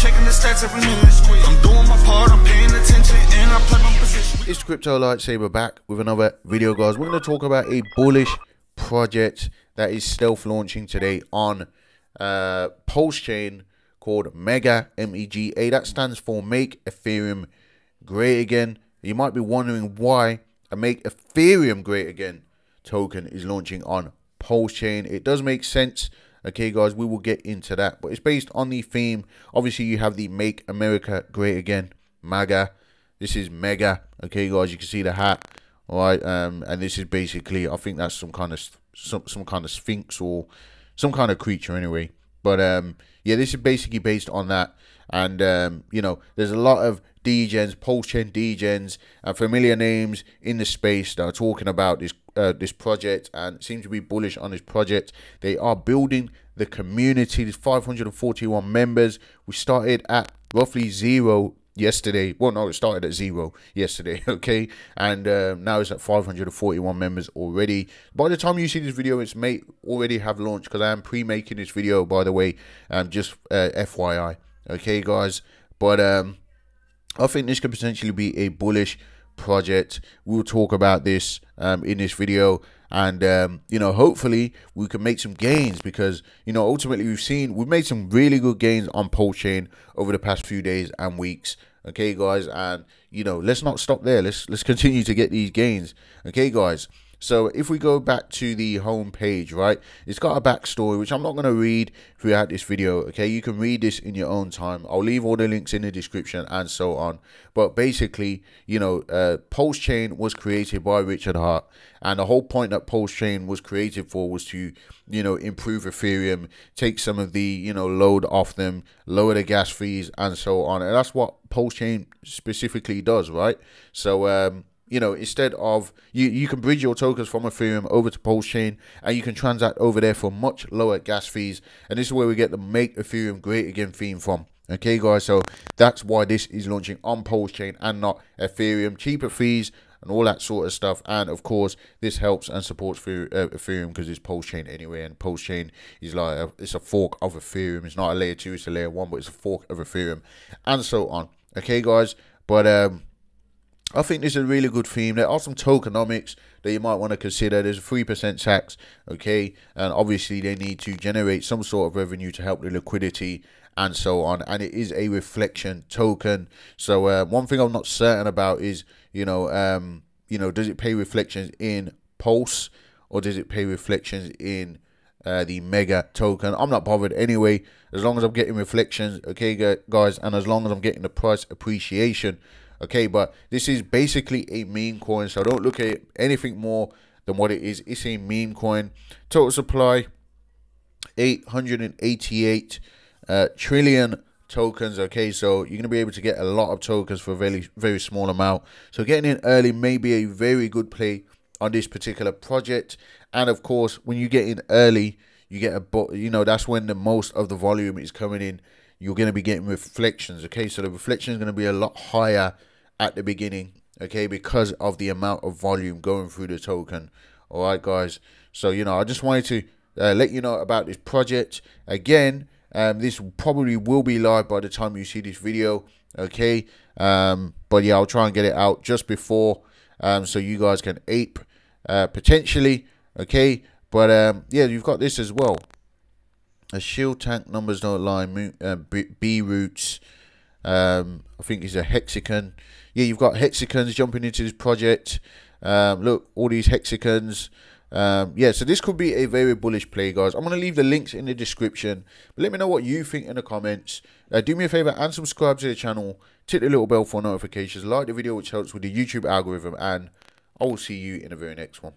checking the stats every minute. I'm doing my part, I'm paying attention, and I play my position. It's Crypto Lightsaber back with another video, guys. We're going to talk about a bullish project that is stealth launching today on uh, Pulse Chain called Mega MEGA. That stands for Make Ethereum Great Again. You might be wondering why a Make Ethereum Great Again token is launching on Pulse Chain. It does make sense. Okay, guys, we will get into that. But it's based on the theme. Obviously, you have the Make America Great Again, MAGA. This is Mega. Okay, guys, you can see the hat. All right, um, and this is basically, I think that's some kind of some some kind of sphinx or some kind of creature anyway. But um, yeah, this is basically based on that. And um, you know, there's a lot of degens, Pulse Chain degens, and familiar names in the space that are talking about this uh, this project and seem to be bullish on this project. They are building the community. There's 541 members. We started at roughly zero yesterday. Well, no, it started at zero yesterday, okay? And uh, now it's at 541 members already. By the time you see this video, it's may already have launched because I am pre-making this video, by the way, um, just uh, FYI, okay, guys? But um, I think this could potentially be a bullish project. We'll talk about this um, in this video and um, you know hopefully we can make some gains because you know ultimately we've seen we've made some really good gains on pulse chain over the past few days and weeks okay guys and you know let's not stop there. Let's let's continue to get these gains. Okay guys so if we go back to the home page, right, it's got a backstory, which I'm not going to read throughout this video, okay? You can read this in your own time. I'll leave all the links in the description and so on. But basically, you know, uh, Pulse Chain was created by Richard Heart. And the whole point that Pulse Chain was created for was to, you know, improve Ethereum, take some of the, you know, load off them, lower the gas fees and so on. And that's what Pulse Chain specifically does, right? So, um, you know, instead of you, you can bridge your tokens from Ethereum over to Pulse Chain and you can transact over there for much lower gas fees. And this is where we get the Make Ethereum Great Again theme from. Okay, guys, so that's why this is launching on Pulse Chain and not Ethereum. Cheaper fees and all that sort of stuff. And of course, this helps and supports uh, Ethereum because it's Pulse Chain anyway. And Pulse Chain is like a, it's a fork of Ethereum. It's not a layer two, it's a layer one, but it's a fork of Ethereum, and so on. Okay, guys, but um I think this is a really good theme. There are some tokenomics that you might want to consider. There's a 3% tax, okay? And obviously they need to generate some sort of revenue to help the liquidity and so on. And it is a reflection token. So uh, one thing I'm not certain about is, you know, um, you know, does it pay reflections in Pulse or does it pay reflections in uh, the Mega token? I'm not bothered anyway, as long as I'm getting reflections, okay, guys, and as long as I'm getting the price appreciation Okay, but this is basically a meme coin, so don't look at anything more than what it is. It's a meme coin. Total supply 888 uh, trillion tokens. Okay, so you're gonna be able to get a lot of tokens for a very very small amount. So getting in early may be a very good play on this particular project. And of course, when you get in early, you get a you know that's when the most of the volume is coming in. You're gonna be getting reflections. Okay, so the reflection is gonna be a lot higher at the beginning, okay, because of the amount of volume going through the token. All right, guys. So, you know, I just wanted to uh, let you know about this project. Again, um, this probably will be live by the time you see this video, okay? Um, but yeah, I'll try and get it out just before um, so you guys can ape uh, potentially, okay? But um, yeah, you've got this as well. A shield tank numbers don't lie. Uh, B roots. Um, I think he's a hexagon yeah, you've got hexagons jumping into this project. Um, look, all these hexagons. Um, yeah, so this could be a very bullish play, guys. I'm going to leave the links in the description. But let me know what you think in the comments. Uh, do me a favor and subscribe to the channel. Tick the little bell for notifications. Like the video, which helps with the YouTube algorithm. And I will see you in the very next one.